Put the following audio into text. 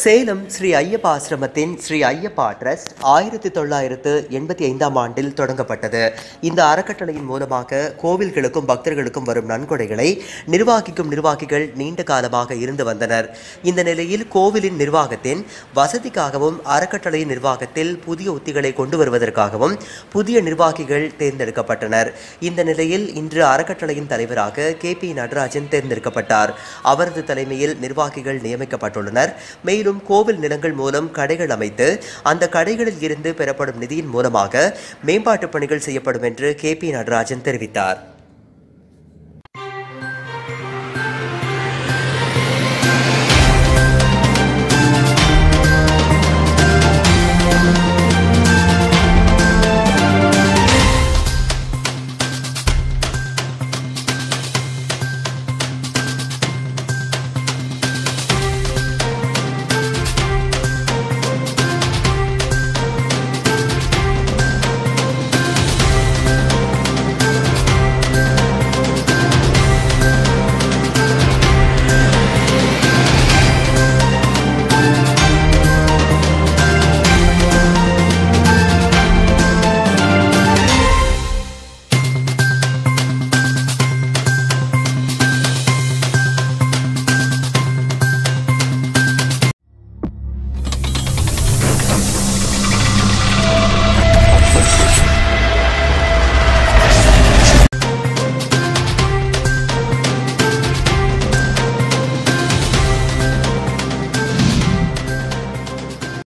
சேலம் ஸ்ரீ ஐயப்பா ஆசிரமத்தின் ஸ்ரீ ஐயப்பா ட்ரஸ்ட் ஆயிரத்தி தொள்ளாயிரத்து எண்பத்தி ஐந்தாம் ஆண்டில் தொடங்கப்பட்டது. இந்த அறக்கட்டளையின் மூலமாக கோவில்களுக்கும் பக்தர்களுக்கும் வரும் நன்கொடைகளை நிர்வாகிக்கும் நிர்வாகிகள் நீண்ட காலமாக இருந்து வந்தனர். இந்த நிலையில் கோவிலின் நிர்வாகத்தின் வசதிக்காகவும் அறக்கட்டளையின் நிர்வாகத்தில் புதிய உத்திகளை கொண்டு வருவதற்காகவும் புதிய நிர்வாகிகள் தேர்ந்தெடுக்கப்பட்டனர். இந்த நிலையில் இன்று அறக்கட்டளையின் தலைவராக கே பி நடராஜன் தேர்ந்தெடுக்கப்பட்டார். அவரது தலைமையில் நிர்வாகிகள் நியமிக்கப்பட்டுள்ளனர். மேலும் கோவில் நிலங்கள் மூலம் கடைகள் அமைத்து அந்த கடைகளில் இருந்து பெறப்படும் நிதியின் மூலமாக மேம்பாட்டு பணிகள் செய்யப்படும் என்று கே பி நடராஜன் தெரிவித்தார்.